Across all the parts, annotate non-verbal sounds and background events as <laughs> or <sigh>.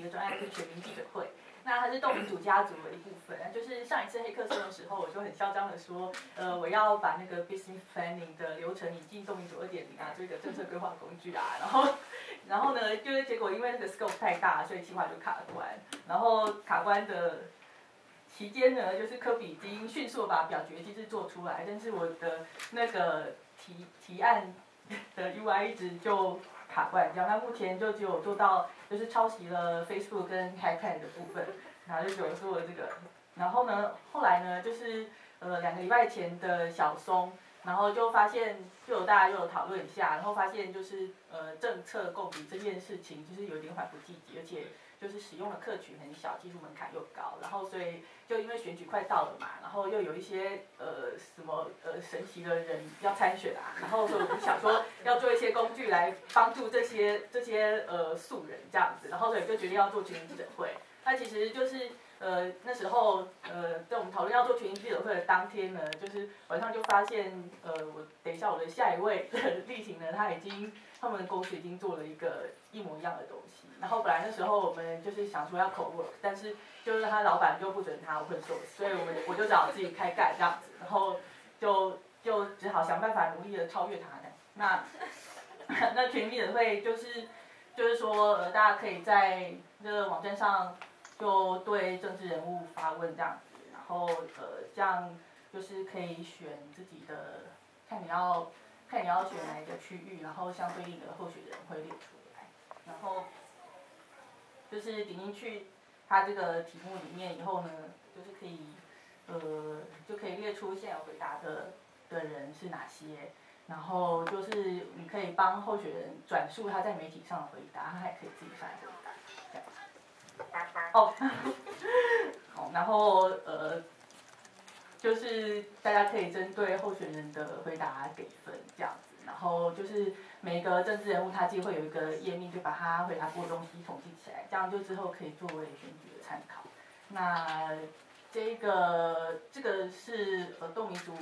题的专案是全民记者会。那它是动民主家族的一部分，就是上一次黑客松的时候，我就很嚣张的说，呃，我要把那个 business planning 的流程引进动民主二点零啊，这个政策规划工具啊，<laughs> 然后，然后呢，就是结果因为那个 scope 太大，所以计划就卡关，然后卡关的期间呢，就是科比已经迅速把表决机制做出来，但是我的那个提提案的 UI 一直就卡关，然后，目前就只有做到。就是抄袭了 Facebook 跟 HiPad 的部分，然后就只有做了这个。然后呢，后来呢，就是呃两个礼拜前的小松，然后就发现，就有大家就有讨论一下，然后发现就是呃政策共比这件事情就是有点缓不济急，而且。就是使用的客群很小，技术门槛又高，然后所以就因为选举快到了嘛，然后又有一些呃什么呃神奇的人要参选啊，然后所以我们想说要做一些工具来帮助这些这些呃素人这样子，然后所以就决定要做全民记者会。那其实就是呃那时候呃在我们讨论要做全民记者会的当天呢，就是晚上就发现呃我等一下我的下一位例行呢他已经他们的公司已经做了一个一模一样的东西。然后本来那时候我们就是想说要口 work，但是就是他老板就不准他 open source，所以我们我就找自己开干这样子，然后就就只好想办法努力的超越他。那 <laughs> 那全民的会就是就是说呃大家可以在这个网站上就对政治人物发问这样子，然后呃这样就是可以选自己的，看你要看你要选哪一个区域，然后相对应的候选人会列出来，然后。就是点进去它这个题目里面以后呢，就是可以，呃，就可以列出现有回答的的人是哪些，然后就是你可以帮候选人转述他在媒体上的回答，他还可以自己上来回答，哦，<laughs> 好，然后呃，就是大家可以针对候选人的回答给分，这样子，然后就是。每个政治人物他自己会有一个页面，就把他回答过的东西统计起来，这样就之后可以作为选举的参考。那这个这个是呃动民族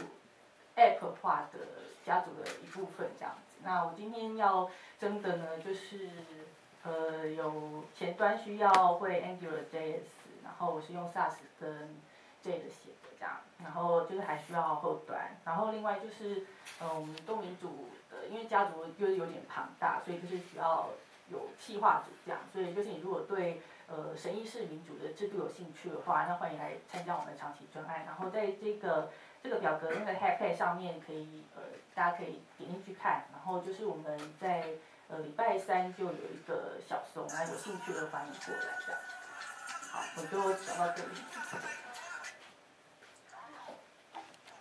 App 化的家族的一部分，这样子。那我今天要争的呢，就是呃有前端需要会 Angular JS，然后我是用 SAS 跟 J 的写的这样，然后就是还需要后端，然后另外就是呃我们动民主的。因为家族就是有点庞大，所以就是需要有企划组这样。所以就是你如果对呃神意式民主的制度有兴趣的话，那欢迎来参加我们的长期专案。然后在这个这个表格那个 Happy 上面可以呃大家可以点进去看。然后就是我们在呃礼拜三就有一个小松，那有兴趣的欢迎过来这样。好，我就讲到这里。